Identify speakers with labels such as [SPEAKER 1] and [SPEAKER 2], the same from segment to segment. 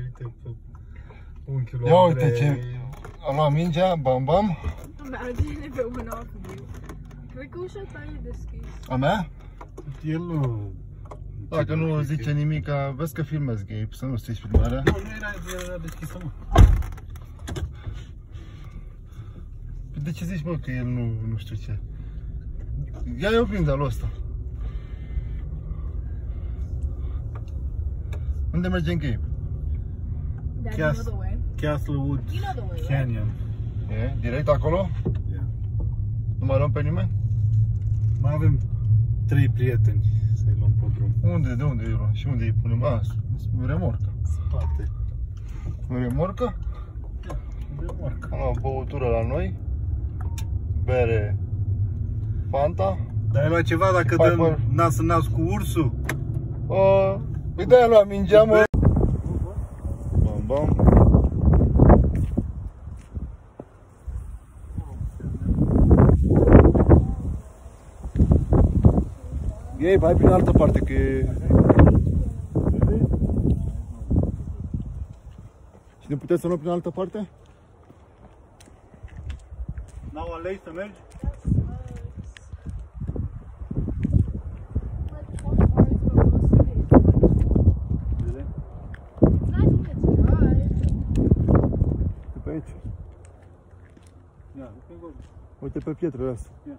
[SPEAKER 1] uite, pe unchiul
[SPEAKER 2] Ia uite
[SPEAKER 1] Andrei.
[SPEAKER 2] ce... Am luat mingea, bam bam.
[SPEAKER 3] Imagine if it went off of you. Cred că ușa ta e deschis.
[SPEAKER 2] A mea?
[SPEAKER 1] El nu...
[SPEAKER 2] Dacă nu zice nimic, vezi că filmez Gabe, să nu strici filmarea.
[SPEAKER 1] Nu, nu era, era deschisă, mă.
[SPEAKER 2] De ce zici, bă, că el nu, nu știu ce? Ia-i oglinda lui ăsta. Unde mergem Gabe?
[SPEAKER 3] Dad,
[SPEAKER 1] Chiar-
[SPEAKER 3] you know the way.
[SPEAKER 1] Castlewood
[SPEAKER 3] You know the way, right?
[SPEAKER 1] Canyon.
[SPEAKER 2] E, direct acolo?
[SPEAKER 1] Yeah.
[SPEAKER 2] Nu mai luăm pe nimeni?
[SPEAKER 1] Mai avem trei prieteni să-i luăm pe drum.
[SPEAKER 2] Unde, de unde îi luăm? Și unde îi punem? A, în remorcă.
[SPEAKER 1] Spate.
[SPEAKER 2] În remorcă?
[SPEAKER 1] Remorcă.
[SPEAKER 2] Am luat băutură la noi. Bere. Fanta.
[SPEAKER 1] Dar ai luat ceva dacă
[SPEAKER 2] Piper.
[SPEAKER 1] dăm nas în nas cu ursul?
[SPEAKER 2] Uh, Păi de-aia am luat mingea, mă. Gabe, hai prin altă parte, că e... Și ne puteți să luăm prin altă parte?
[SPEAKER 1] N-au alei să mergi?
[SPEAKER 2] De pe aici.
[SPEAKER 1] Ia, du-te acolo.
[SPEAKER 2] Uite pe pietrele astea.
[SPEAKER 1] Ia.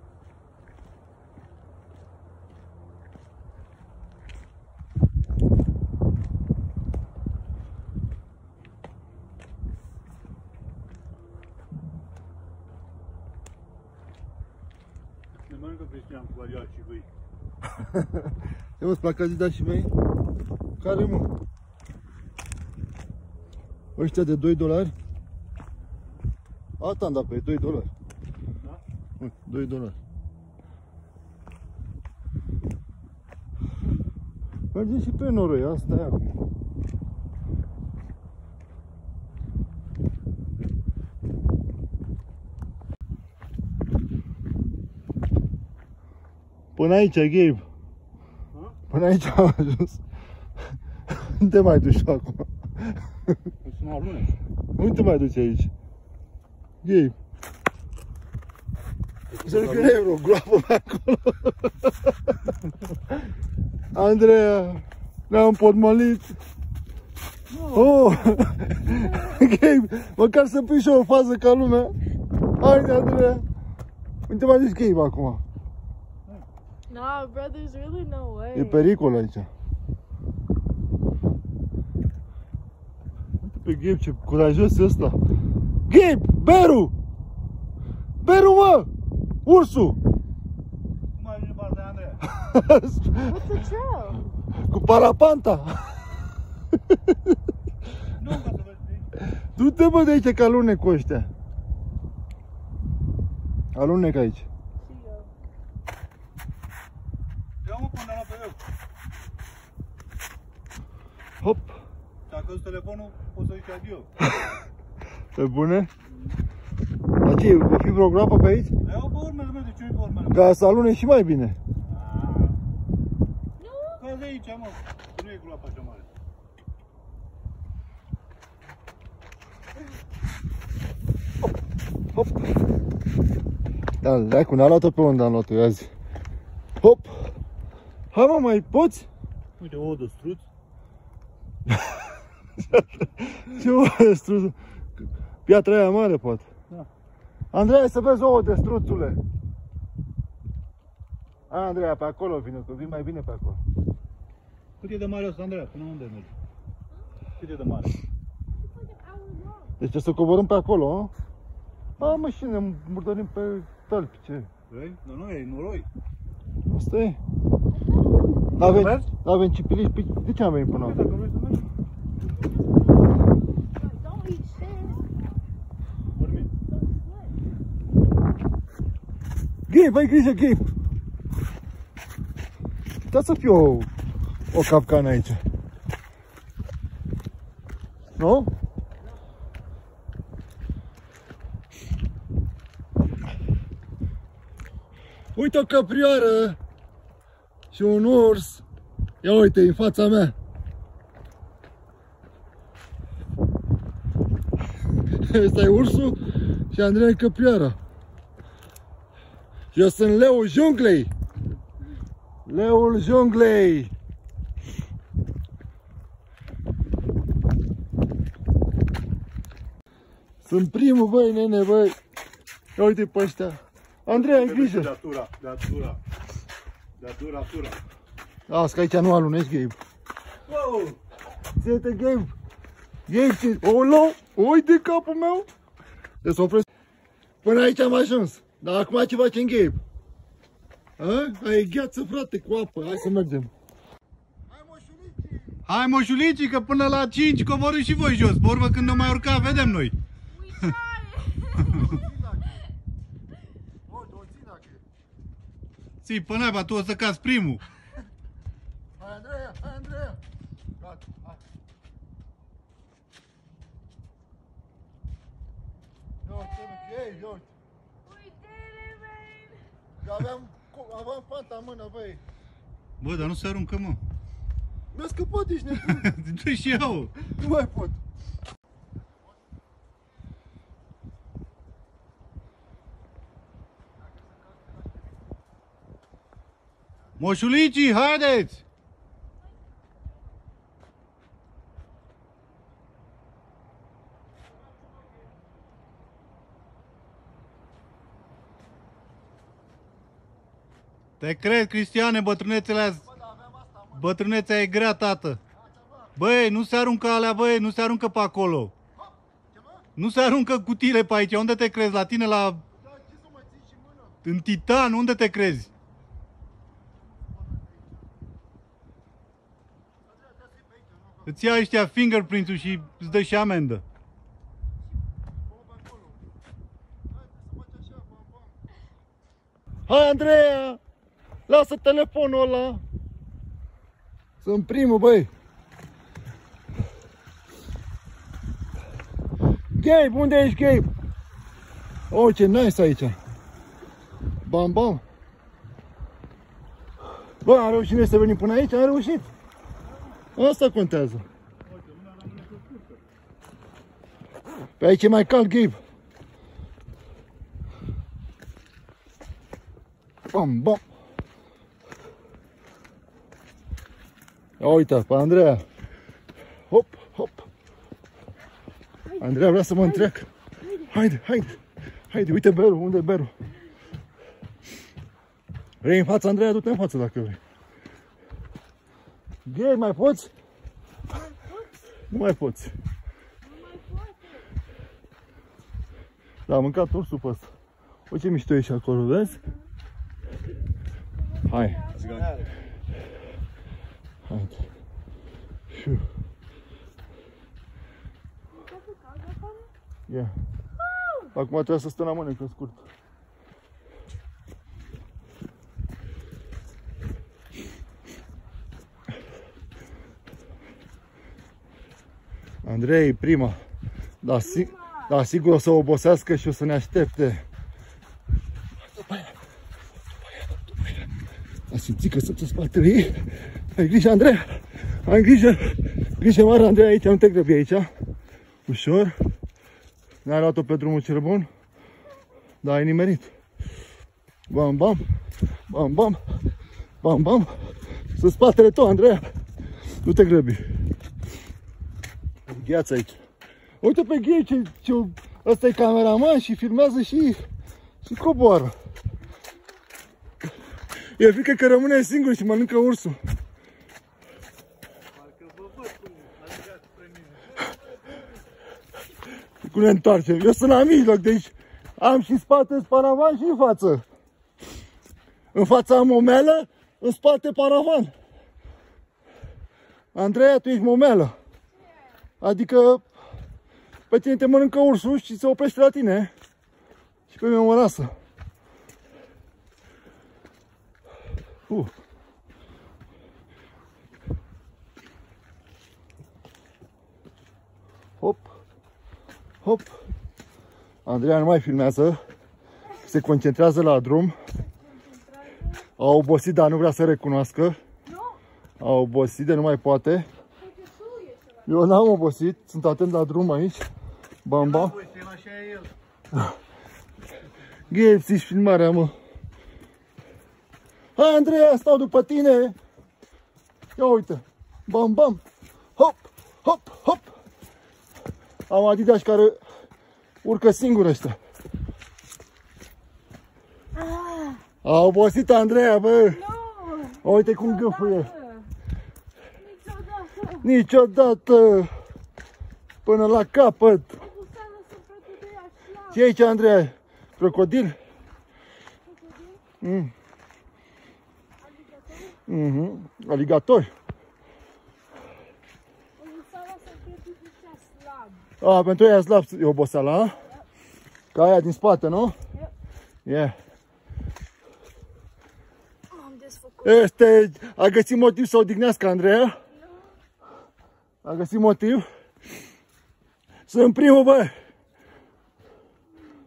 [SPEAKER 1] Ne mănâncă Cristian cu variat și voi.
[SPEAKER 2] Eu îți plac da și mei? Care mă? Ăștia de 2 dolari? Asta am dat pe ei, 2 dolari.
[SPEAKER 1] Da?
[SPEAKER 2] Uite, 2 dolari. Mergem și pe noroi, asta e acum. Până aici, Gabe. Până aici am ajuns. Nu te mai duci acum.
[SPEAKER 1] O mă alunești.
[SPEAKER 2] Nu te mai duci aici. Gabe. Să nu vreo groapă pe acolo. Andreea, ne-am podmolit. Oh! Gabe, măcar să pui și o fază ca lumea. Haide, Andreea. Nu te mai duci Gabe acum.
[SPEAKER 3] Nah, bro, there's really no way.
[SPEAKER 2] E pericol aici. Uite pe Gabe ce curajos e ăsta. Gabe, Beru! Beru, mă! Ursul!
[SPEAKER 1] Cum ai ajuns partea Andreea?
[SPEAKER 3] What's the trail?
[SPEAKER 2] Cu parapanta!
[SPEAKER 1] Nu, ca să vezi.
[SPEAKER 2] Du-te bă de aici că alunec cu ăștia. Alunec aici.
[SPEAKER 1] Ia mă până la pe eu.
[SPEAKER 2] Hop!
[SPEAKER 1] Dacă căzut telefonul, poți să zici adio.
[SPEAKER 2] Pe bune? Dar ce, va fi vreo groapă pe aici?
[SPEAKER 1] Ia-o pe urmele meu, de ce nu pe urmele meu?
[SPEAKER 2] Ca să alune și mai bine.
[SPEAKER 1] Că de aici, mă. că Nu e groapa așa mare.
[SPEAKER 2] Hop! Da, leacu, n-a luat-o pe unde am luat-o, ia zi. Hop! Hai mă, mai poți?
[SPEAKER 1] Uite, o de struț.
[SPEAKER 2] Ce ouă de struț? Piatra aia mare, poate.
[SPEAKER 1] Da.
[SPEAKER 2] Andreea, să vezi ouă de struțule. A, Andreea, pe acolo vine, că vin mai bine pe acolo.
[SPEAKER 1] Cât e de mare asta, Andreea? Până unde mergi? Cât e de mare?
[SPEAKER 2] Deci o să coborâm pe acolo, a? A, mă, și ne murdărim pe tălpi, ce?
[SPEAKER 1] Vrei? Nu, nu e, noroi.
[SPEAKER 2] Asta e. N-avem,
[SPEAKER 1] mergi?
[SPEAKER 2] n-avem cipiliși, Păi, de ce am venit până
[SPEAKER 1] Dacă
[SPEAKER 2] acum?
[SPEAKER 1] vrei să mergi,
[SPEAKER 3] Don't eat shit.
[SPEAKER 1] vorbim.
[SPEAKER 2] Gabe, ai grijă, Gabe! Da să fie o, o capcană aici. Nu? Uite o căprioară și un urs. Ia uite, în fața mea. Ăsta e ursul și Andrei e căprioara. Eu sunt leul junglei. Leul junglei. Sunt primul, băi, nene, băi. Ia uite pe ăștia. Andrei, ai grijă.
[SPEAKER 1] Datura, datura. Datura, tura.
[SPEAKER 2] Las că aici nu alunești, Gabe.
[SPEAKER 1] Wow!
[SPEAKER 2] Ține-te, Gabe. Gabe, ține. Olo, uite capul meu. Deci să opresc. Până aici am ajuns. Dar acum ce facem, Gabe? A? Ai gheață, frate, cu apă. Hai să mergem. Hai, moșulici!
[SPEAKER 1] Hai moșulicii, că până la 5 coborâți și voi jos. Pe urmă când nu mai urca, vedem noi. Ții, până naiba, tu o să cazi primul.
[SPEAKER 2] Ei, ia uite. Eu aveam, aveam fanta în mână, băi.
[SPEAKER 1] Bă, dar nu se aruncă, mă.
[SPEAKER 2] Mi-a scăpat, ești nebun.
[SPEAKER 1] Du și eu.
[SPEAKER 2] Nu mai pot.
[SPEAKER 1] Moșulicii, haideți! Te cred, Cristiane, bătrânețele azi. Bătrânețea e grea, tată. Băi, nu se aruncă alea, băi, nu se aruncă pe acolo. Nu se aruncă cutiile pe aici. Unde te crezi? La tine, la... În Titan, unde te crezi? Îți ia ăștia fingerprint-ul și îți dă și amendă.
[SPEAKER 2] Hai, Andreea! Lasă telefonul ăla! Sunt primul, băi! Gabe, unde ești, Gabe? Oh, ce nice aici! Bam, bam! Bă, am reușit noi să venim până aici? Am reușit! Asta contează! Pe aici e mai cald, Gabe! Bam, bam! Uite, pe Andreea. Hop, hop. Andreea vrea să mă întrec. Haide, haide. Haide, uite berul, unde e berul? Vrei în față, Andreea? Du-te în față dacă vrei. Ghei, mai poți? Nu mai poți. Da, am mâncat ursul pe ăsta. Uite ce mișto e și acolo, vezi? Hai. Haide. Șu. Ia. Acum trebuie să stăm la mânecă scurt. Andrei, prima. Da, si da, sigur o să obosească și o să ne aștepte. A simțit că sunt în spatele ei. Ai grijă, Andrei! Ai grijă! Grijă mare, Andrei, aici, nu te grăbi aici. Ușor. Ne-ai luat-o pe drumul cel bun. Da, ai nimerit. Bam, bam. Bam, bam. Bam, bam. Să spatele tău, Andreea. Nu te grăbi. Gheață aici. Uite pe ghei ce, ce ăsta e cameraman și filmează și, și coboară. E frică că rămâne singur și mănâncă ursul. Cum ne întoarcem? Eu sunt la mijloc, deci am și spate paravan și în față. În față am o melă, în spate paravan. Andreea, tu ești momelă. Adică pe tine te mănâncă ursul și se oprește la tine. Și pe mine mă lasă. Uh. Hop. Hop. Andreea nu mai filmează. Se concentrează la drum. A obosit, dar nu vrea să recunoască. A obosit de nu mai poate. Eu n-am obosit, sunt atent la drum aici. Bam, bam.
[SPEAKER 1] Băi, să așa e el.
[SPEAKER 2] Gabe, ți filmarea, mă. Hai, Andreea, stau după tine. Ia uite. Bam, bam. Hop, hop, hop. Am adidas care urcă singur ăștia. A obosit Andreea, bă.
[SPEAKER 3] Nu!
[SPEAKER 2] Uite cum gâfâie.
[SPEAKER 3] Niciodată!
[SPEAKER 2] Niciodată. Până la capăt.
[SPEAKER 3] Gustavo să frate de ea șlau!
[SPEAKER 2] Ce aici, Andreea? Crocodil? Mm. Mhm. Aligatori.
[SPEAKER 3] Gustavo să fie pipița slab!
[SPEAKER 2] A, pentru ea slab e oboseala, a? Ca aia din spate, nu? Yeah.
[SPEAKER 3] M-am desfăcut!
[SPEAKER 2] Este, a găsit motiv să odihnească, Andreea? A găsit motiv? Sunt primul, bă!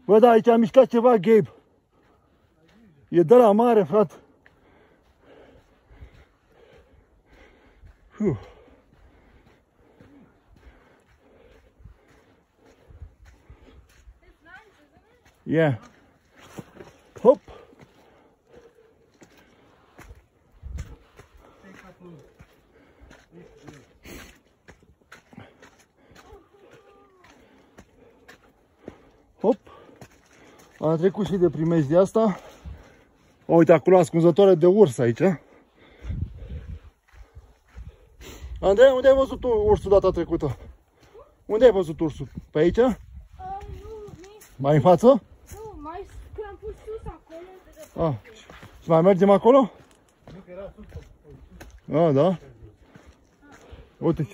[SPEAKER 2] Bă, da, aici a mișcat ceva, Gabe. E de la mare, frate. Fiu. Yeah. Hop. Hop. Am trecut și de primejdea asta. O, uite, acolo ascunzătoare de urs aici. Andrei, unde ai văzut tu ursul data trecută? Unde ai văzut ursul? Pe aici?
[SPEAKER 3] Uh, nu, nu,
[SPEAKER 2] Mai în față?
[SPEAKER 3] nu, mai când am pus sus acolo, de
[SPEAKER 2] Ah. Și mai mergem acolo? Ah, da? Uite.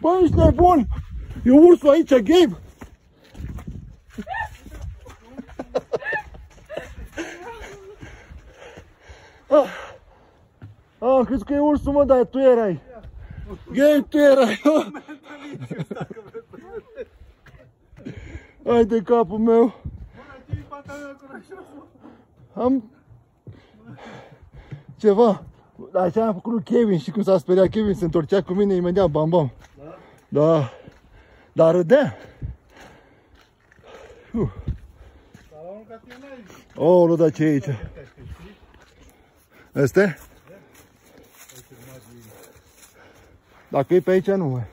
[SPEAKER 2] Bă, ești nebun! E ursul aici, Gabe! Ah, ah, am crezut că e ursul, mă, dar tu erai. Gabe, tu erai. Hai de capul meu. Am ceva. Dar ce am făcut lui Kevin și cum s-a speriat Kevin, se întorcea cu mine imediat, bam, bam. Da? Da. Dar râdea. Uh. Oh, nu da ce e aici? Este? Dacă e pe aici, nu mai.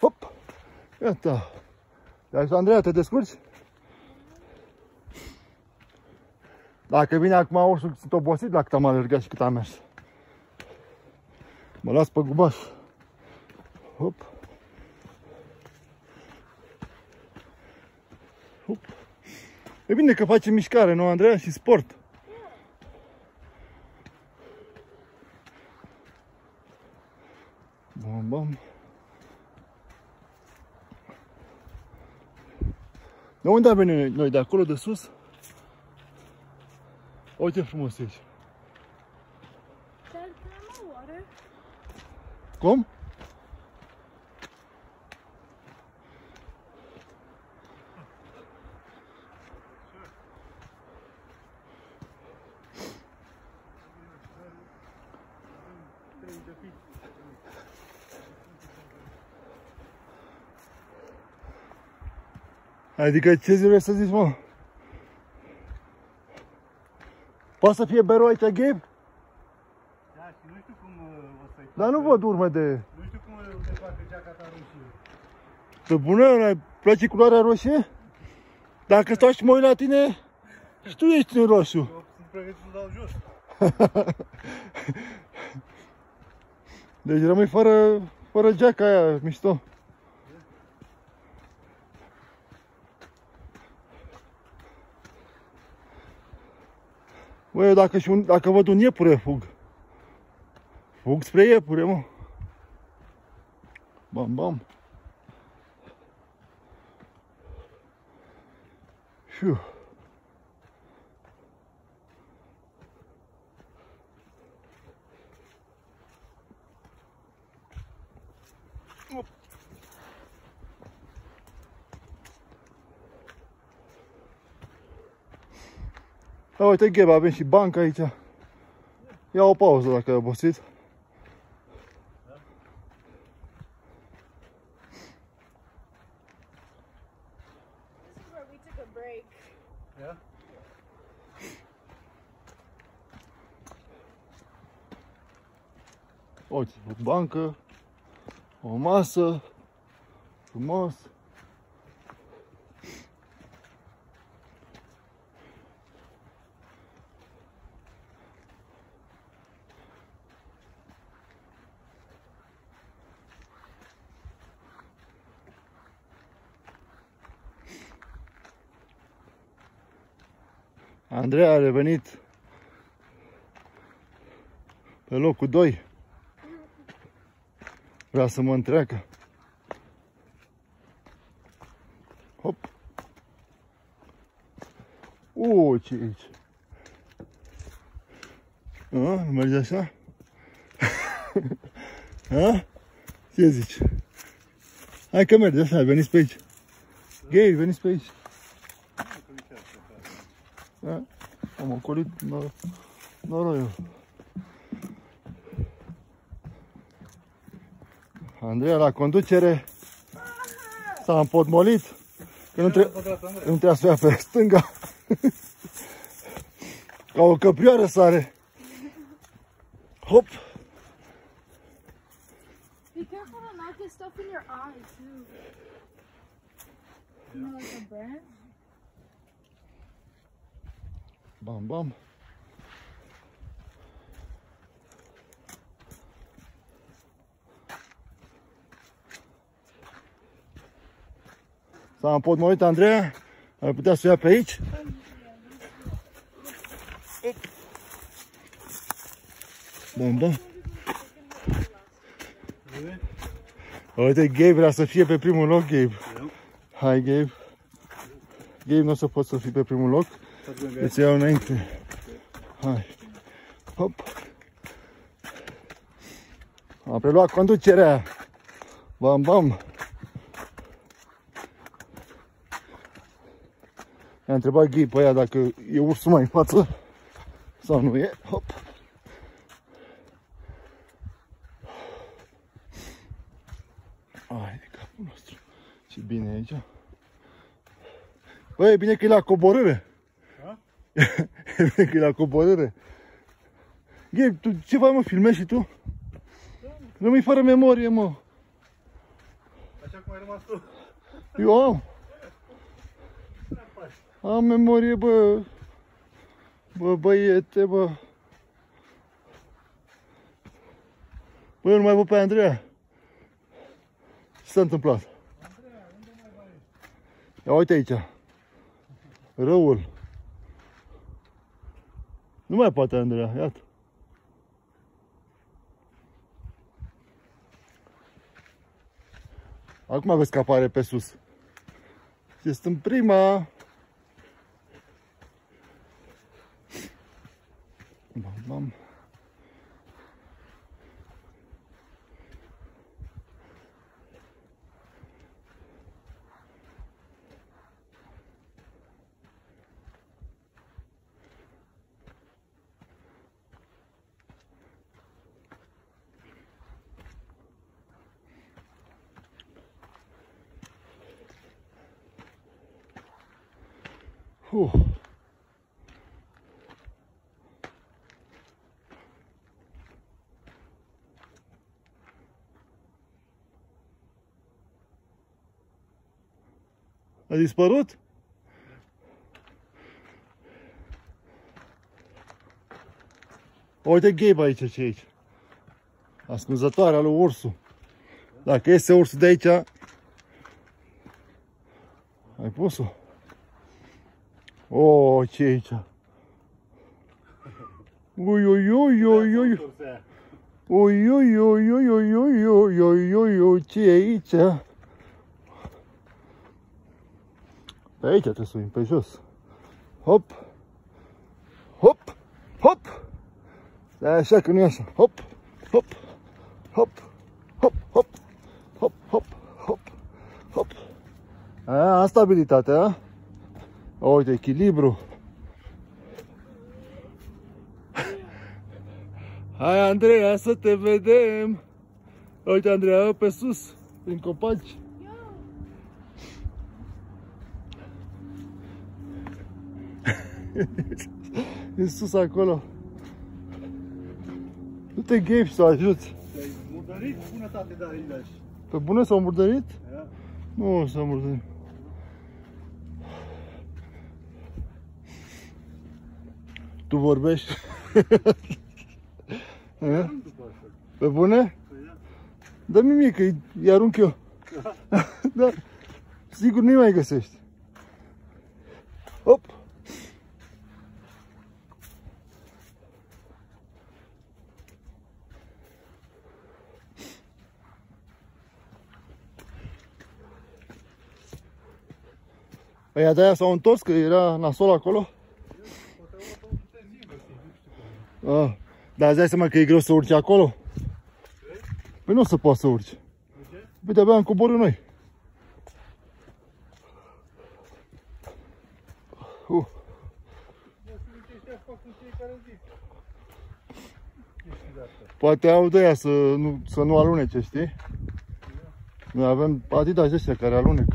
[SPEAKER 2] Hop! Gata. Deci, Andreea, te descurci? Dacă vine acum ursul, sunt obosit la cât am alergat și cât am mers. Mă las pe gubaș. Hop. Hop. E bine că face mișcare, nu, Andreea? Și sport. Bam, bam. De unde am venit noi? De acolo, de sus? Uite frumos e aici.
[SPEAKER 3] Dar mă oare?
[SPEAKER 2] Cum? Adică ce vrei să zici, mă? Poate să fie berou aici, Gabe?
[SPEAKER 1] Da, și nu știu cum uh, o să-i
[SPEAKER 2] Dar nu văd urme de...
[SPEAKER 1] Nu știu cum o să facă geaca ta roșie.
[SPEAKER 2] Pe bună, îmi place culoarea roșie? Dacă stau și mă uit la tine, și tu ești în roșu.
[SPEAKER 1] Eu sunt pregătit să dau jos.
[SPEAKER 2] Deci rămâi fără, fără geaca aia, mișto. Băi, eu dacă, și un, dacă văd un iepure, fug. Fug spre iepure, mă. Bam, bam. Fiu. Da, uite, Gheba, avem și bancă aici. Ia o pauză dacă ai obosit.
[SPEAKER 3] This is where we took a break.
[SPEAKER 1] Yeah.
[SPEAKER 2] Uite, o bancă, o masă, frumos. Andrei a revenit pe locul 2. Vrea să mă întreacă. Hop. O, ce e aici? A, nu merge așa? A? Ce zici? Hai că merge așa, veniți pe aici. Gay, veniți pe aici. Da? Am ocolit nor- noroiul. Andreea la conducere s-a împotmolit că nu, tre- nu trebuia să o ia pe stânga. Ca o căprioară sare. Hop! Bam, bam. S-a împotmolit Andreea. Ar putea să o ia pe aici? Bam, bam. Uite, Gabe vrea să fie pe primul loc, Gabe. Hai, Gabe. Gabe, nu o să poți să fii pe primul loc. Îți iau înainte. Hai. Hop. Am preluat conducerea. Bam, bam. I-a întrebat Gabe pe aia dacă e ursul mai în față sau nu e. Hop. Ai de capul nostru. Ce bine e aici. Băi, e bine că e la coborâre. E bine că e la coborâre. Gabe, tu ce faci mă, filmezi și tu? Rămâi fără memorie, mă.
[SPEAKER 1] Așa cum ai rămas tu.
[SPEAKER 2] Eu am. Am memorie, bă. Bă, băiete, bă. Bă, eu nu mai văd pe Andreea. Ce s-a întâmplat? Ia uite aici. Răul. Nu mai poate Andreea, iată. Acum vezi că apare pe sus. Este în prima. Bam, bam. Huh. A dispărut? Uite Gabe aici ce e aici. Ascunzătoarea lui ursul. Dacă iese ursul de aici, ai pus-o? Oh, ce e aici? Ui, ui, ui, ui, ui. Ui, ui, ui, ui, ui, ui, ui, ui, ui, ui, ce e aici? Pe aici trebuie să vin, pe jos. Hop. Hop. Hop. Stai așa că nu e așa. Hop. Hop. Hop. Hop. Hop. Hop. Hop. Hop. Hop. A, stabilitatea, a? Uite, echilibru. Hai, Andreea, să te vedem! Uite, Andreea, pe sus, prin copaci. e sus acolo. Nu te ghepi să o ajuți.
[SPEAKER 1] Te-ai murdărit bunătate de aici.
[SPEAKER 2] Pe bune s-au murdărit?
[SPEAKER 1] Ia.
[SPEAKER 2] Nu s-au murdărit. Tu vorbești? E? Pe bune? Dă-mi mie că îi arunc eu. da. Sigur nu mai găsești. Hop. Ăia de-aia s-au întors, că era nasol acolo? Ah, dar îți dai seama că e greu să urci acolo? Păi nu o să poți să urci. Păi de-abia am coborât noi. Uh. Poate au de aia să nu, să nu alunece, știi? Noi avem adidas ăștia care alunec.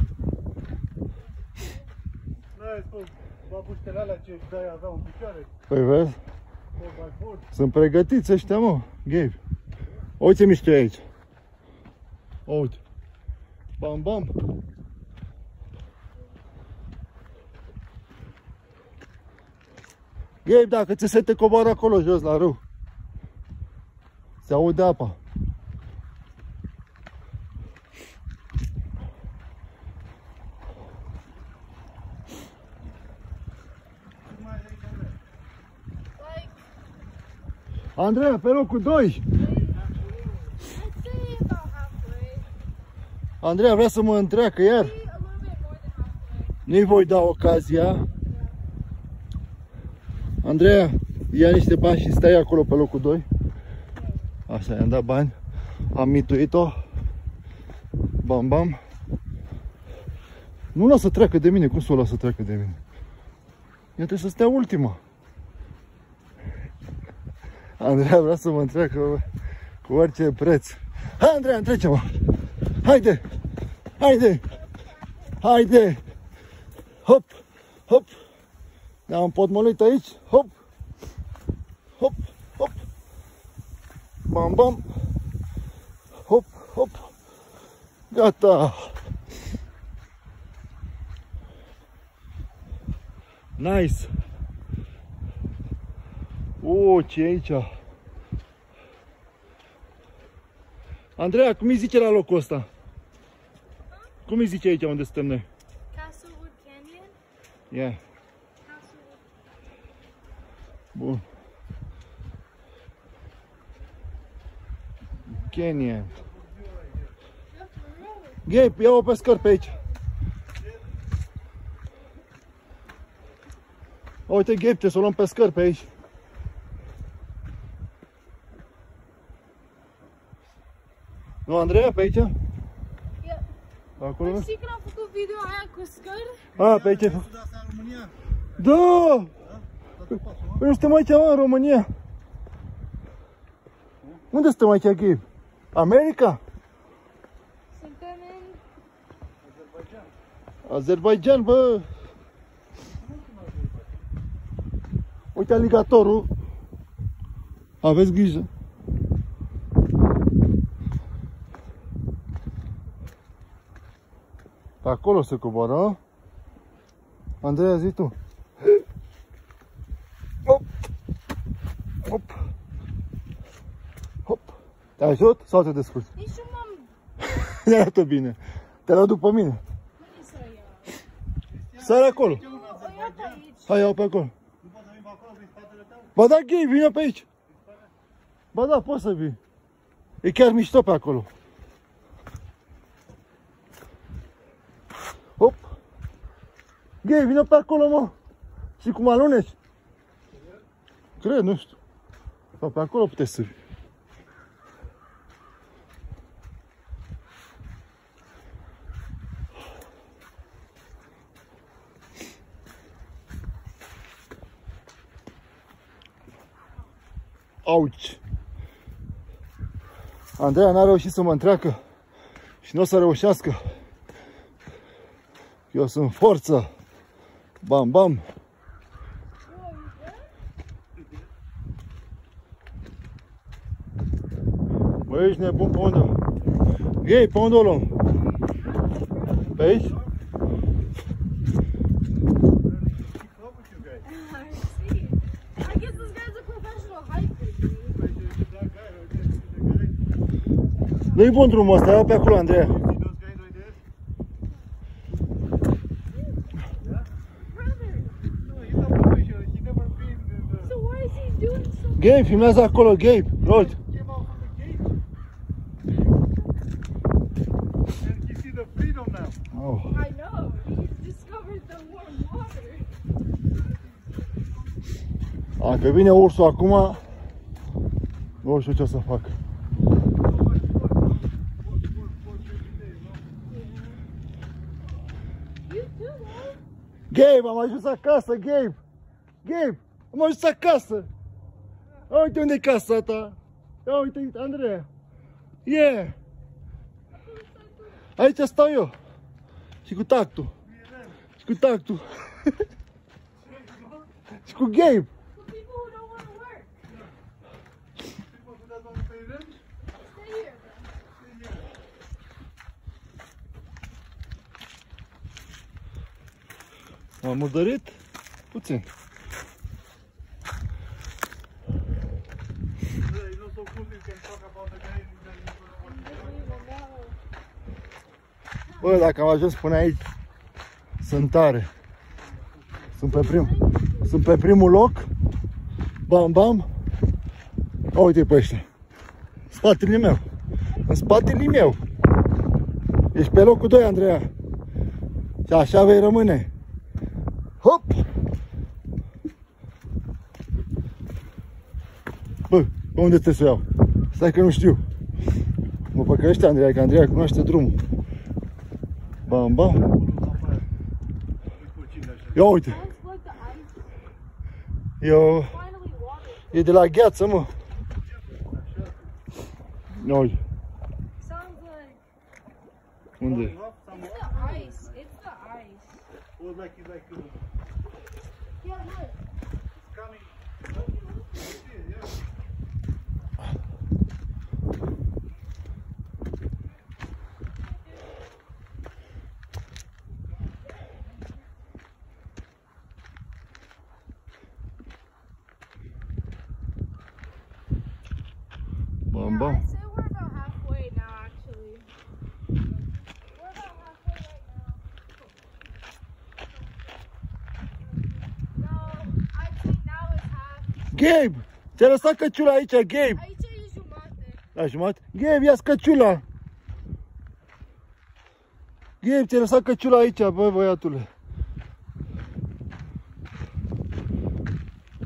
[SPEAKER 1] N-ai spus, babuștele alea ce de aveau în picioare,
[SPEAKER 2] Păi vezi?
[SPEAKER 1] 4x4.
[SPEAKER 2] Sunt pregătiți ăștia, mă, Gabe. Uite mișto e aici. Uite. Bam, bam. Gabe, dacă ți se te coboară acolo jos la râu. Se aude apa. Andreea, pe locul 2.
[SPEAKER 3] I'd say about halfway.
[SPEAKER 2] Andreea vrea să mă întreacă iar.
[SPEAKER 3] Maybe a little bit more than halfway.
[SPEAKER 2] Nu-i voi da ocazia. Andreea, ia niște bani și stai acolo pe locul 2. Așa, i-am dat bani. Am mituit-o. Bam, bam. Nu lasă să treacă de mine. Cum să o lasă să treacă de mine? Ea trebuie să stea ultima. Andreea vrea să mă întreacă cu orice preț. Hai, Andreea, întrece-mă! Haide! Haide! Haide! Hop! Hop! Ne-am potmolit aici. Hop! Hop! Hop! Bam, bam! Hop! Hop! Gata! Nice! O, ce e aici? Andreea, cum îi zice la locul ăsta? Cum îi zice aici unde suntem noi?
[SPEAKER 3] Castlewood Canyon?
[SPEAKER 2] Ia,
[SPEAKER 3] Castlewood.
[SPEAKER 2] bun. Canyon. Gabe, ia-o pe scări pe aici. Uite, Gabe, trebuie să o luăm pe scări pe aici. Nu, Andreea, pe aici?
[SPEAKER 3] Yep.
[SPEAKER 2] Acolo?
[SPEAKER 3] Știi când am făcut video aia cu scări?
[SPEAKER 2] A, pe aici. e-
[SPEAKER 1] Da, asta în România.
[SPEAKER 2] Da! Păi nu suntem aici, mă, în România. Unde suntem aici, Gabe? America?
[SPEAKER 3] Suntem în...
[SPEAKER 2] Azerbaijan, bă! Uite aligatorul. Aveți grijă. Pe acolo se coboară, a? Andreea, zi tu. Hop! Hop! Hop! Te ajut sau te descurci?
[SPEAKER 3] Nici nu m-am...
[SPEAKER 2] Ne arată bine. Te luat după mine.
[SPEAKER 3] Unde să o iau?
[SPEAKER 2] Sar acolo.
[SPEAKER 3] O iau pe aici.
[SPEAKER 2] Hai, iau pe acolo.
[SPEAKER 1] Nu poți să vin pe acolo, prin spatele tău?
[SPEAKER 2] Ba da, gay, vine pe aici. Ba da, poți să vii. E chiar mișto pe acolo. Gay, vine pe acolo, mă. Și cum aluneci? Cred, nu știu. Sau pe acolo puteți să vii. Auci. Andreea n-a reușit să mă întreacă și nu o să reușească. Eu sunt forță. Bam, bam. Băi, ești nebun pe unde? Ei, pe unde o luăm? Pe aici?
[SPEAKER 3] I see. I guess this guy's a professional hiker, dude.
[SPEAKER 2] Nu-i bun drumul ăsta, ia pe acolo, Andreea. Gabe, filmează acolo, Gabe. Rod.
[SPEAKER 1] came out from the gate. And he see the freedom now.
[SPEAKER 2] Oh.
[SPEAKER 3] I know. He's discovered the warm water.
[SPEAKER 2] Dacă vine ursul acum, nu știu ce o să fac.
[SPEAKER 3] You too, man.
[SPEAKER 2] Gabe, am ajuns acasă, Gabe! Gabe, am ajuns acasă! Ia uite unde e casa ta! Ia uite, Andreea! Yeah! Aici stau eu! Și cu tactul! Și cu tactul! și cu Gabe!
[SPEAKER 3] For people who
[SPEAKER 2] Bă, dacă am ajuns până aici, sunt tare. Sunt pe prim. Sunt pe primul loc. Bam, bam. A, uite pe ăștia. Spatele meu. În spatele meu. Ești pe locul 2, Andreea. Și așa vei rămâne. Hop! Bă, pe unde trebuie să o iau? Stai că nu știu. Mă păcălește Andreea, că Andreea cunoaște drumul. Bam, bam. Ia uite,
[SPEAKER 3] Sounds like the ice
[SPEAKER 2] eu,
[SPEAKER 3] finally water.
[SPEAKER 2] e de la gheață, mă. Ia uite,
[SPEAKER 3] Sounds like
[SPEAKER 2] unde? Gabe, ți-a lăsat căciula aici, Gabe.
[SPEAKER 3] Aici e jumate.
[SPEAKER 2] La jumătate. Gabe, ia căciula. Gabe, ți-a lăsat căciula aici, bă, băiatule.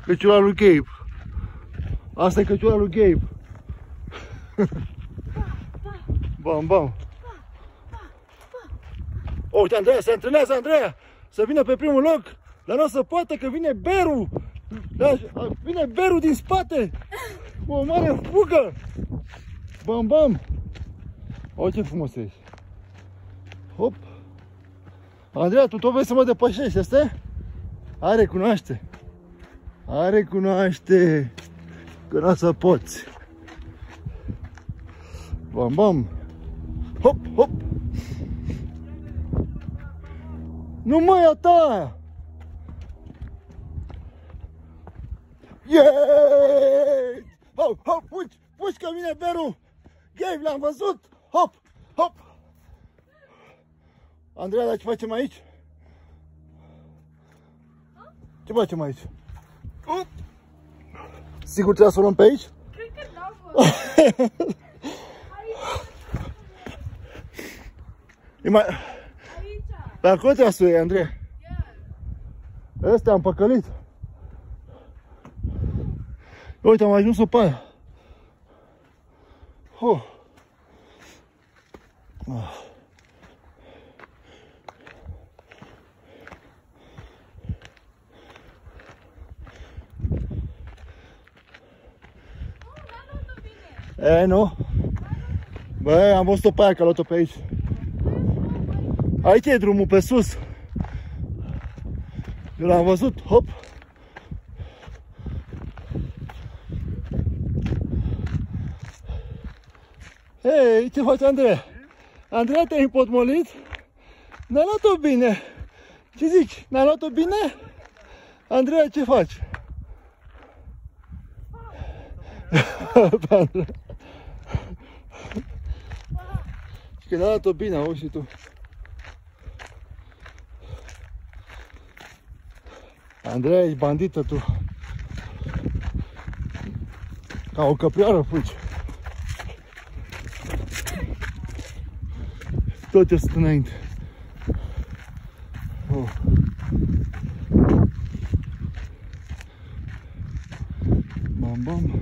[SPEAKER 2] Căciula lui Gabe. Asta e căciula lui Gabe. Bam, bam. O, uite, Andreea, se antrenează, Andreea. Să vină pe primul loc. Dar nu o să poată, că vine Beru. Da, vine Beru din spate. Cu o mare fugă. Bam, bam. O, ce frumos ești. Hop. Andreea, tu tot vrei să mă depășești, este? Are cunoaște. Are cunoaște. Că nu o să poți. Bam, bam. Hop, hop. Nu mai a ta! Yeee! Hop, hop, fugi, fugi că vine Beru! Gabe, l-am văzut! Hop, hop! Andreea, dar ce facem aici? Ce facem aici? Up! Sigur trebuie să o luăm pe aici?
[SPEAKER 3] Cred că n-am văzut.
[SPEAKER 2] E mai...
[SPEAKER 3] Aici.
[SPEAKER 2] Pe acolo trebuie să o iei, Andreea.
[SPEAKER 3] Yeah.
[SPEAKER 2] Ăsta am păcălit. Ajuns pe aia. Oh.
[SPEAKER 3] Oh, nanotă vine.
[SPEAKER 2] E, nu? Bă, am văzut-o pe aia, că a luat-o pe aici. Aici e drumul pe sus. Eu l-am văzut, hop. Hei, ce faci, Andrei? Andrei, te-ai împotmolit? N-ai luat-o bine. Ce zici? N-ai luat-o bine? Andrei, ce faci? Pe Andrei. Că n-ai luat-o bine, auzi și tu. Andrei, ești bandită tu. Ca o căprioară fugi. Tot ce sunt înainte. Oh. Bam, bam.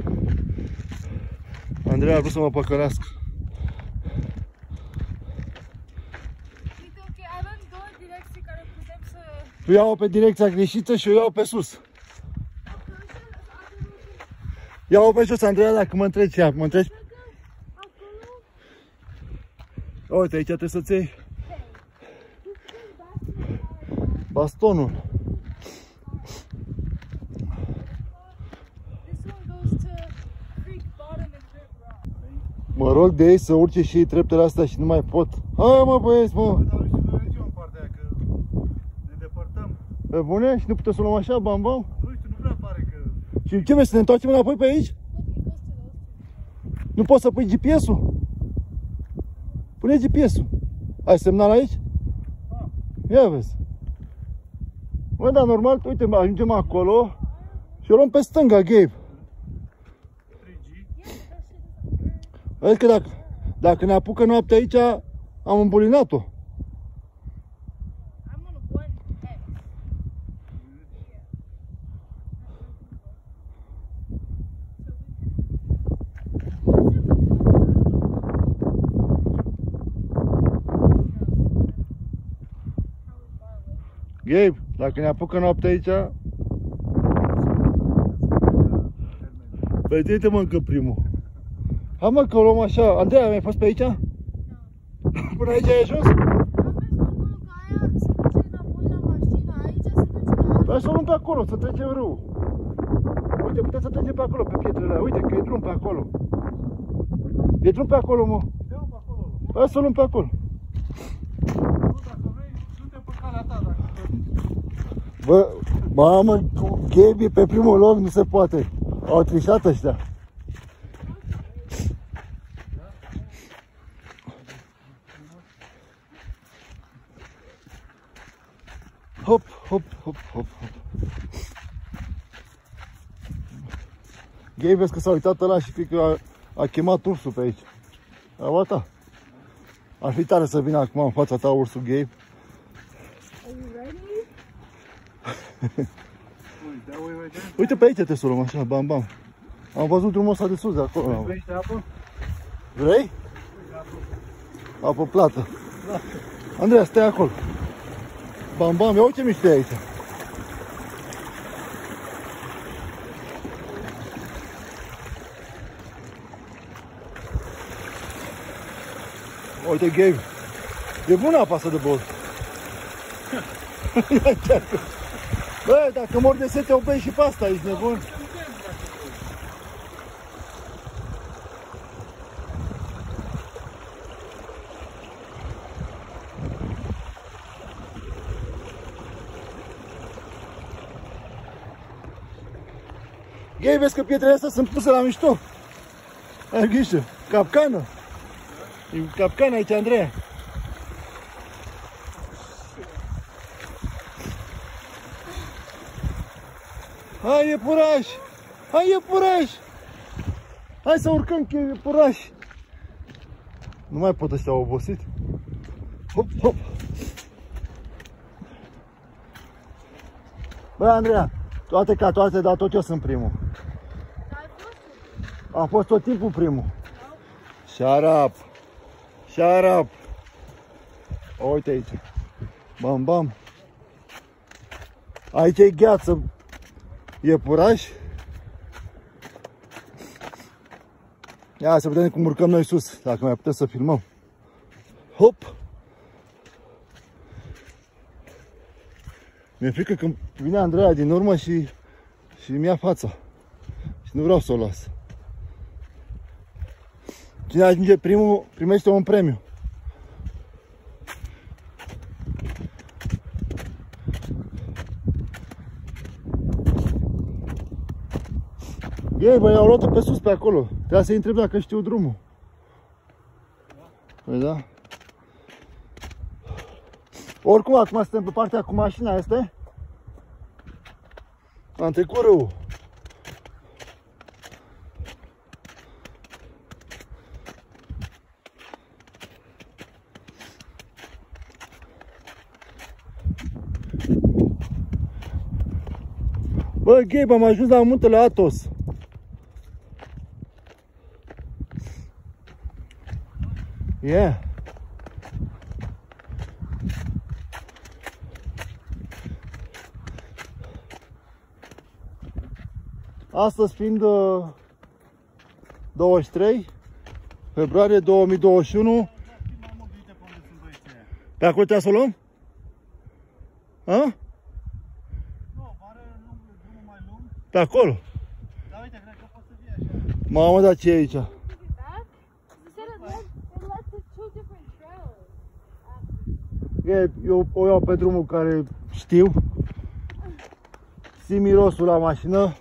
[SPEAKER 2] Andrei a vrut să mă păcălească.
[SPEAKER 3] Uite, ok, avem două direcții care putem să...
[SPEAKER 2] Tu iau pe direcția greșită și eu iau pe sus. Iau pe jos, Andreea, dacă mă întreci, ia, mă întreci. Uite, aici trebuie să-ți iei bastonul.
[SPEAKER 3] This one goes to Creek Bottom and Dirt Rock.
[SPEAKER 2] Mă rog de ei să urce și ei treptele astea și nu mai pot. Hai mă băieți, mă!
[SPEAKER 1] Dar nu știu noi mergem în partea aia, că ne depărtăm.
[SPEAKER 2] Pe bune? Și nu putem să o luăm așa, bam, bam?
[SPEAKER 1] Nu știu, nu prea pare că...
[SPEAKER 2] Și ce vrei, să ne întoarcem înapoi pe aici? Nu poți să pui GPS-ul? Pune GPS-ul. Ai semnal aici? Ia vezi. Mă, dar normal, uite, mă, ajungem acolo și o luăm pe stânga, Gabe.
[SPEAKER 1] 3G.
[SPEAKER 2] Vezi că dacă, dacă ne apucă noaptea aici, am îmbulinat-o. Gabe, dacă ne apucă noaptea aici, Păi uite mă încă primul. Hai mă că o luăm așa. Andreea, mai fost pe aici? Până aici ai ajuns?
[SPEAKER 3] Am mers acolo ca aia se duce înapoi la mașină, aici se duce la
[SPEAKER 2] Păi să o luăm pe acolo, să trecem râul. Uite, puteți să trecem pe acolo, pe pietrele alea. Uite că e drum pe acolo. E drum pe acolo, mă.
[SPEAKER 1] Ia-o pe acolo.
[SPEAKER 2] Hai să o luăm pe acolo.
[SPEAKER 1] Nu, dacă vrei, suntem pe calea ta, dacă vrei.
[SPEAKER 2] Bă, mamă, Gabe e pe primul loc, nu se poate. Au trișat ăștia. Hop, hop, hop, hop, hop. Gabe, vezi că s-a uitat ăla și cred că a, a chemat ursul pe aici. A ta. Ar fi tare să vină acum în fața ta ursul Gabe.
[SPEAKER 3] Are you ready?
[SPEAKER 1] Uite, ui, uite.
[SPEAKER 2] Uite pe aici te să o luăm așa, bam, bam. Am văzut drumul ăsta de sus, de acolo.
[SPEAKER 1] Vrei niște apă?
[SPEAKER 2] Vrei? Apă plată. Andreea, stai acolo. Bam, bam, ia uite miște aici. Uite, Gabe. E bună apa asta de băut. Ia încearcă. Bă, dacă mor de sete, o bei și pe asta, ești nebun. Ghei, vezi că pietrele astea sunt puse la mișto. Ai grijă. Capcană. E capcană aici, Andreea. Hai, iepuraș! Hai, iepuraș! Hai să urcăm, că e iepuraș! Nu mai pot ăștia, au obosit. Hop, hop! Băi, Andreea, toate ca toate, dar tot eu sunt primul.
[SPEAKER 3] Dar ai fost tu.
[SPEAKER 2] Am fost tot timpul primul. Shut up! Shut up! Uite aici. Bam, bam. Aici e gheață. E puraș. Ia să vedem cum urcăm noi sus, dacă mai putem să filmăm. Hop! Mi-e frică că vine Andreea din urmă și, și mi-a fața. Și nu vreau să o las. Cine ajunge primul, primește un premiu. Ei, băi, au luat-o pe sus pe acolo. Trebuia să-i întreb dacă știu drumul. Păi da. Oricum, acum suntem pe partea cu mașina, este? Am trecut râul. Bă, Gabe, am ajuns la muntele Atos. Yeah. Astăzi fiind uh, 23 februarie 2021 Pe acolo trebuie să o luăm? A?
[SPEAKER 1] Nu, pare drumul mai lung.
[SPEAKER 2] Pe acolo?
[SPEAKER 1] Da, uite, cred că poți să fie așa.
[SPEAKER 2] Mamă, dar ce e aici? Eu o iau pe drumul care știu. Simt mirosul la mașină.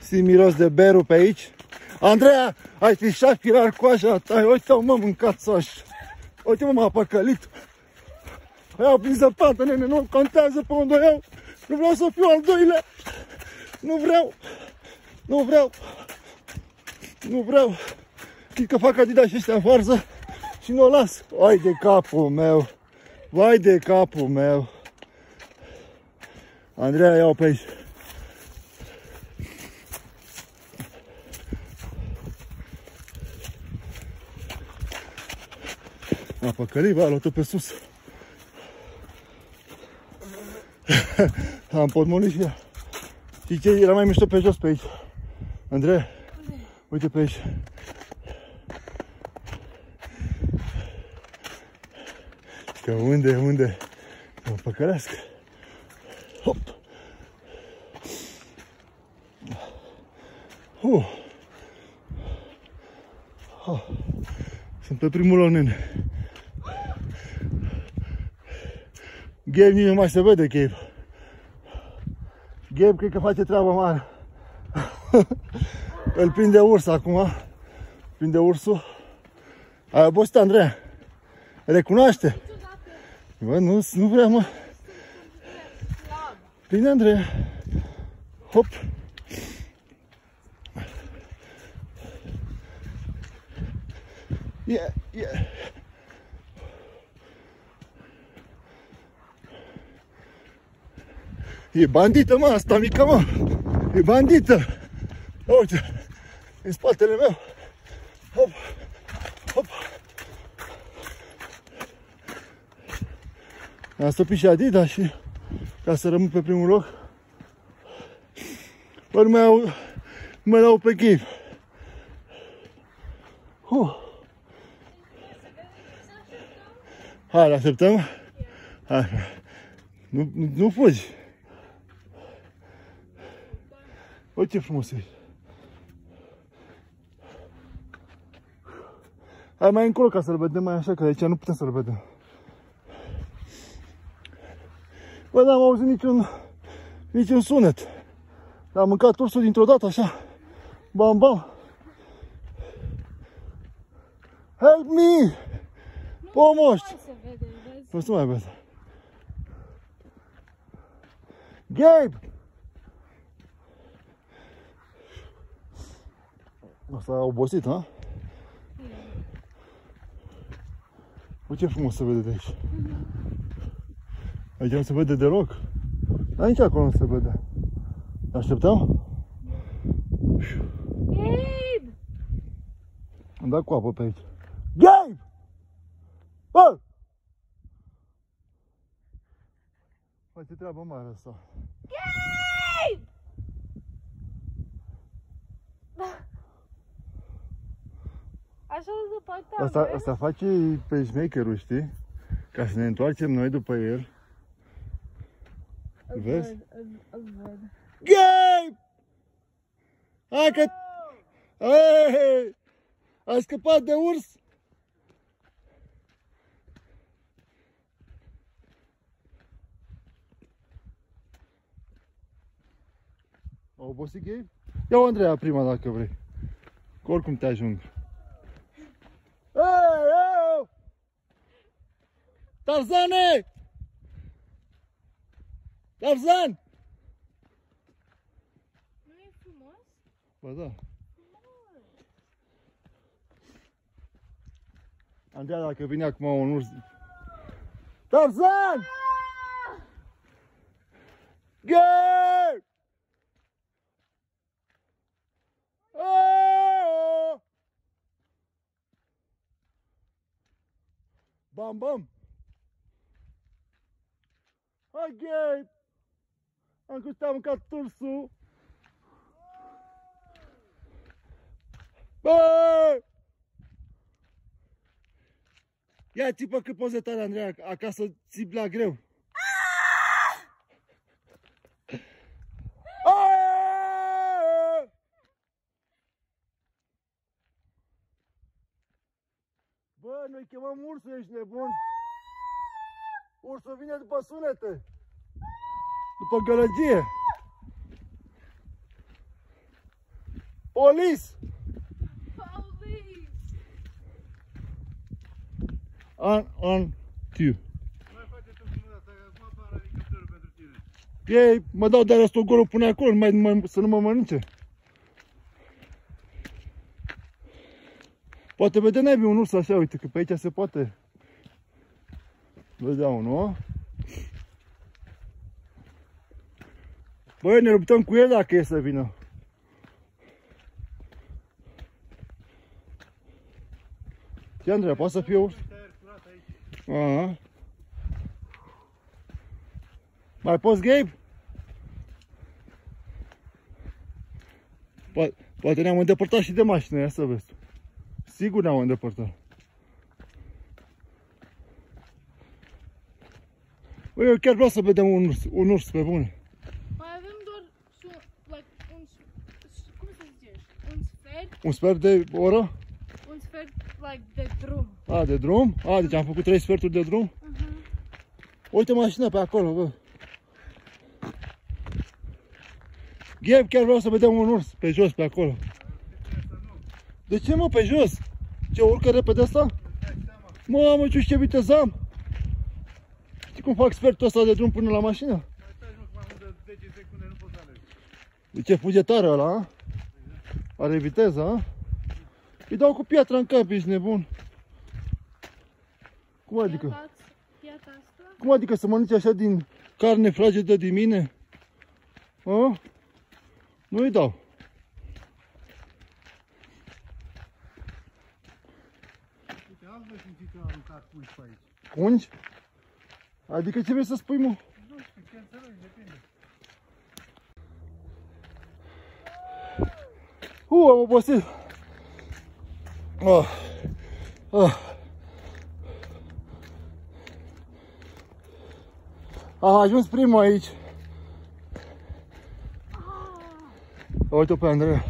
[SPEAKER 2] Simt miros de beru pe aici. Andreea, ai fișat firar cu așa ta. Uite-o, mă, mâncați așa. Uite, mă, m-a păcălit. Iau prin zăpadă, nene, nu contează pe unde o iau. Nu vreau să fiu al doilea. Nu vreau. Nu vreau. Nu vreau. Știi că fac Adidas și ăștia în farză și nu o las. Vai de capul meu. Vai de capul meu. Andreea, iau pe aici. M-a păcălit, bă, a luat-o pe sus. Am potmolit și ea. Știi ce? Era mai mișto pe jos pe aici. Andreea, uite pe aici. Că unde, unde? Să mă păcălească. Hop! Uh. Ah. Sunt pe primul loc, nene. Gabe nici nu mai se vede, Gabe. Gabe cred că face treaba mare. Îl prinde urs acum. Prinde ursul. Ai obosit, Andreea? Recunoaște? Bă, nu, nu vrea, mă. Bine, Andreea. Hop. Yeah, yeah. E bandită, mă, asta mică, mă. E bandită. Uite, în spatele meu. Hop, hop. Am stopit și Adidas și ca să rămân pe primul loc. Bă, nu mai au, nu mai dau pe chip. Uh. Hai, le așteptăm? Hai. Nu, nu, nu fugi. Uite ce frumos e. Hai mai încolo ca să-l vedem mai așa, că aici nu putem să-l vedem. Bă, n-am auzit niciun, niciun sunet. Am mâncat ursul dintr-o dată, așa. Bam, bam. Help me! Pomoști!
[SPEAKER 3] Hai să vedem, vezi?
[SPEAKER 2] Nu se mai vede. Gabe! Asta a obosit, ha? Uite ce frumos se vede de aici. Aici nu se vede deloc. Dar nici acolo nu se vede. Așteptăm?
[SPEAKER 3] Gabe!
[SPEAKER 2] Am dat cu apă pe aici. Gabe! Bă! Face treabă mare asta.
[SPEAKER 3] Gabe! Așa de partea
[SPEAKER 2] Asta,
[SPEAKER 3] mea.
[SPEAKER 2] asta face pe șmecherul, știi? Ca să ne întoarcem noi după el.
[SPEAKER 3] Îl
[SPEAKER 2] vezi?
[SPEAKER 3] văd, îl- îl văd.
[SPEAKER 2] Gabe! Hai că... Hey! Ai scăpat de urs? A obosit Gabe? Ia-o Andreea prima dacă vrei. Că oricum te ajung. Hey, hey! Tarzane! Tarzan!
[SPEAKER 3] Nu e frumos?
[SPEAKER 2] Ba da. Andreea, dacă vine acum un urs... Tarzan! Gabe! Oh! Bam, bam! Hai, Gabe! Am crezut că am mâncat ursul! Bă! Ia țipă cât poți de tare, Andreea, acasă țip la greu. Aaaa! Bă, noi chemăm ursul, ești nebun? Ursul vine după sunete. După gălăgie. Polis!
[SPEAKER 3] Police!
[SPEAKER 2] On, on, two.
[SPEAKER 1] Mai faceți o filmă asta, că acum apare elicopterul pentru tine.
[SPEAKER 2] Ei, mă dau de restul golul pune acolo, numai, numai să nu mă mănânce. Poate vede naibii un urs așa, uite, că pe aici se poate vedea unul. Băi, ne luptăm cu el dacă e să vină. Ce, Andreea, poate să fie urs?
[SPEAKER 1] Uite aer curat aici.
[SPEAKER 2] Aha. Mai poți, Gabe? Po- poate ne-am îndepărtat și de mașină, ia să vezi. Sigur ne-am îndepărtat. Băi, eu chiar vreau să vedem un urs, un urs pe bune.
[SPEAKER 3] Mai avem doar su- like, un, s- cum să zici, un sfert,
[SPEAKER 2] Un sfert de oră?
[SPEAKER 3] un sfert like de drum.
[SPEAKER 2] A, de drum? A, deci am făcut trei sferturi de drum? Uite mașina pe acolo, bă. Gheb, chiar vreau să vedem un urs pe jos, pe acolo. De ce, mă, pe jos? Ce, urcă repede asta? Mamă, ce ce viteză am! Știi cum fac sfertul ăsta de drum până la mașină?
[SPEAKER 1] Mai stai, mă, că mai mult de 10 secunde nu poți alergi.
[SPEAKER 2] De ce fuge tare ăla, a? Are viteză, a? Îi dau cu piatra în cap, ești nebun. Cum adică?
[SPEAKER 3] Piata, piata asta?
[SPEAKER 2] Cum adică să mănânci așa din carne fragedă din mine? A? Nu-i dau.
[SPEAKER 1] Uite, azi vă simți că a aruncat pungi pe aici.
[SPEAKER 2] Pungi? Adică ce vrei să spui, mă?
[SPEAKER 1] Nu știu, ce înțelegi, depinde.
[SPEAKER 2] Uh, am obosit. Ah. Ah. A ajuns primul aici. Uite pe Andreea.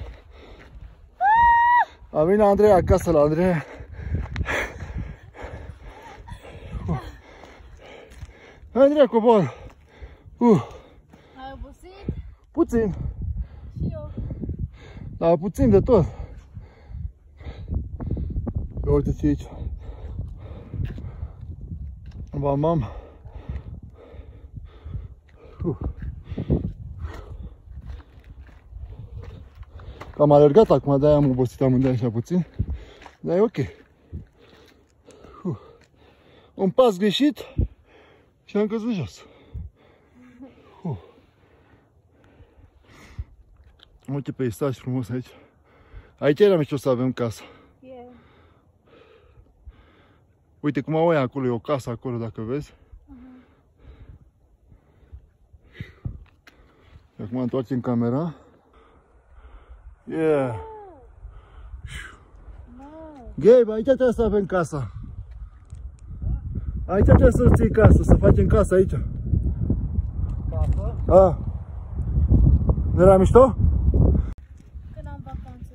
[SPEAKER 2] A venit Andreea acasă la Andreea. Uh. Andreea cobor. Uh,
[SPEAKER 3] Ai obosit?
[SPEAKER 2] puțin.
[SPEAKER 3] Și eu.
[SPEAKER 2] Dar puțin de tot. Ia uite ce aici. Ba, mam. Uh. Că am alergat acum, de-aia am obosit amândoi așa puțin. Dar e ok. Uh. Un pas greșit și am căzut jos. Uh. Uite peisaj frumos aici. Aici era mișto să avem casă.
[SPEAKER 3] Yeah.
[SPEAKER 2] Uite cum au aia acolo, e o casă acolo dacă vezi. Și acum întoarcem camera. Yeah.
[SPEAKER 3] Wow.
[SPEAKER 2] Gabe, aici trebuie să avem casa. Aici trebuie să ții casă, să facem casa aici.
[SPEAKER 1] Casă?
[SPEAKER 2] A. Nu era mișto?
[SPEAKER 3] Când am vacanță.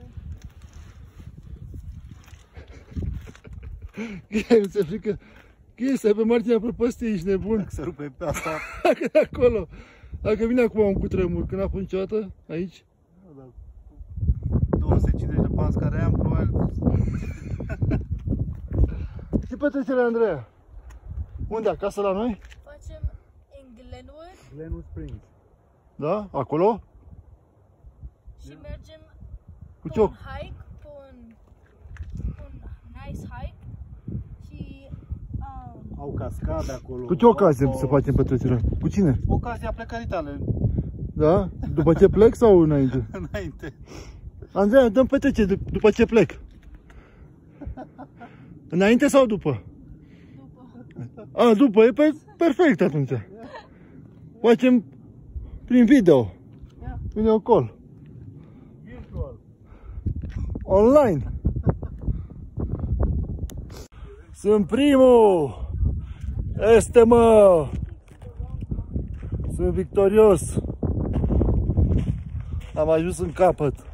[SPEAKER 2] Gabe, ți-e frică? Gabe, stai pe marginea prăpăstiei, ești nebun.
[SPEAKER 1] Se rupe pe asta.
[SPEAKER 2] Dacă de acolo. Dacă vine acum un cutremur, când a fost niciodată aici,
[SPEAKER 1] 250 de panți care am, probabil.
[SPEAKER 2] ce petrecere, Andreea? Unde? Acasă la noi?
[SPEAKER 3] Facem în Glenwood
[SPEAKER 1] Glenwood Springs.
[SPEAKER 2] Da? Acolo?
[SPEAKER 3] și mergem
[SPEAKER 2] Cu
[SPEAKER 3] pe
[SPEAKER 2] ce
[SPEAKER 3] un
[SPEAKER 2] oc?
[SPEAKER 3] hike, pe un, un nice hike și um,
[SPEAKER 1] Au cascade acolo.
[SPEAKER 2] Cu ce ocazie
[SPEAKER 1] Au-
[SPEAKER 2] să facem petrecerea? Cu cine?
[SPEAKER 1] Ocazia plecării tale
[SPEAKER 2] Da? După ce plec sau înainte?
[SPEAKER 1] înainte.
[SPEAKER 2] Andreea, dăm petrecere dup- după ce plec. Înainte sau după?
[SPEAKER 3] după.
[SPEAKER 2] A, după, e pe, perfect atunci. Facem prin video.
[SPEAKER 3] Da.
[SPEAKER 2] Video call.
[SPEAKER 1] Virtual.
[SPEAKER 2] Online. Sunt primul. Este mă. Sunt victorios. Am ajuns în capăt.